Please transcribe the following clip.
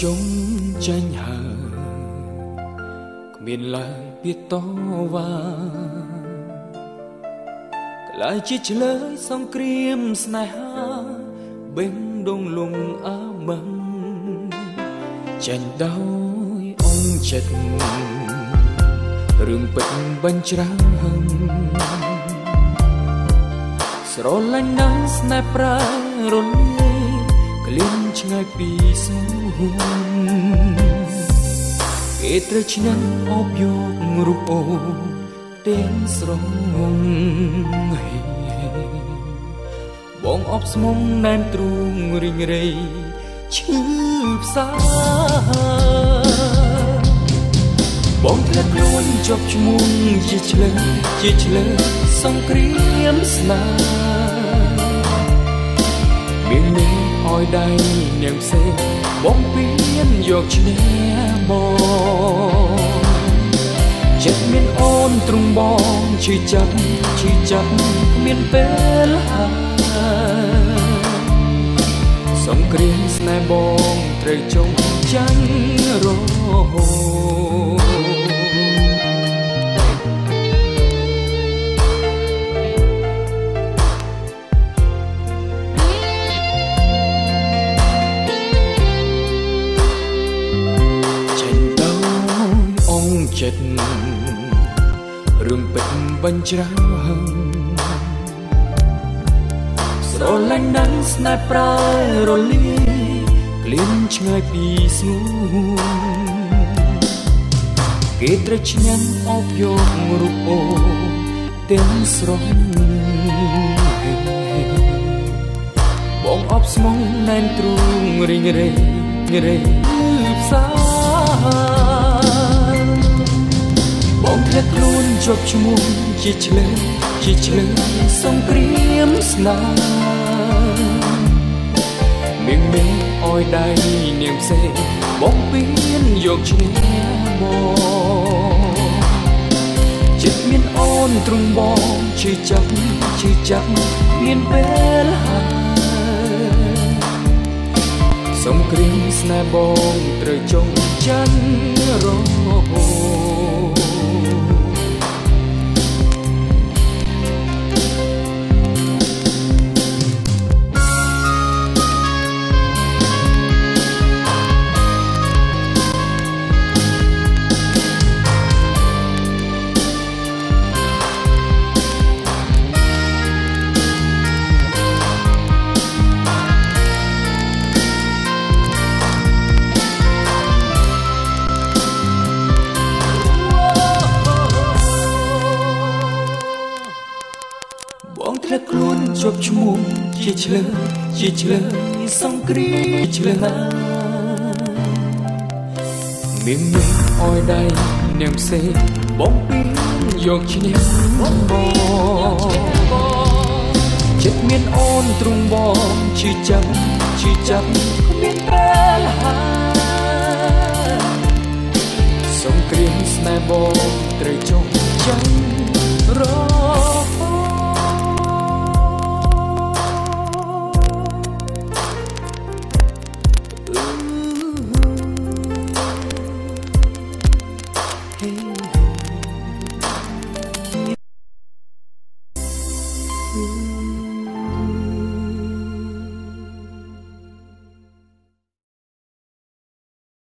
ជុំចាញ់ហើគ្មានឡើងពីតវ៉ាក្លាយជាឆ្លើយសង្គ្រាមស្នេហាបេងដងលងអាម៉ងចាញ់ដោយអង្គចិត្តរឿងពិតបញ្ច្រាំស្រលាញ់នឹងស្នេហ៍ប្រារលា ក្លៀនឆ្ងាយពីសួនគេត្រូវឈ្នះអបយករូបអូទាំងស្រងបងអបស្មុំណែនទ្រូងរីងរៃឈឺផ្សាបងធ្លាក់ខ្លួនជាប់ឈ្មោះជាឆ្លើជាឆ្លើសង្គ្រាមស្នេហ៍ ឲ្យដៃនាងផ្សេងបងពៀនយកឈ្នះបងចិត្តមានអូនទ្រង់បងឈឺចាប់ឈឺចាប់មានពេលហើយសង្គ្រាមស្នេហ៍បងត្រូវចងចាំ ចិត្តរឿងពិតបញ្ច្រាំស្រលាញ់នឹងស្នេហ៍ប្រែរលាក្លៀនឆ្ងាយពីស្ងួនគេត្រូវឈ្នះអបយករូបអូទាំងស្រស់បងអបស្មងណែនទ្រូងរីងរេរេផ្សាធ្លាក់ខ្លួនជាប់ឈ្មោះជាឆ្លើជាឆ្លើសង្គ្រាមស្នេហ៍មានមានអោយដៃនាងផ្សេងបងពៀនយកឈ្នះបងចិត្តមានអូនទ្រង់បងជឿចាប់ជឿចាប់មានពេលហើយសង្គ្រាមស្នេហ៍បងត្រូវចងចាន់រហូ ជាប់ឈ្មោះជាឆ្លើជាឆ្លើសង្គ្រាឆ្លើណាមានមានអោយដៃនាងផ្សេងបងពីយកឈ្នះបងចិត្តមានអូនទ្រង់បងជឿចាំជឿចាំគ្មានពេលហើយសង្គ្រាមស្នេហ៍បងត្រូវចុះចាំរ you.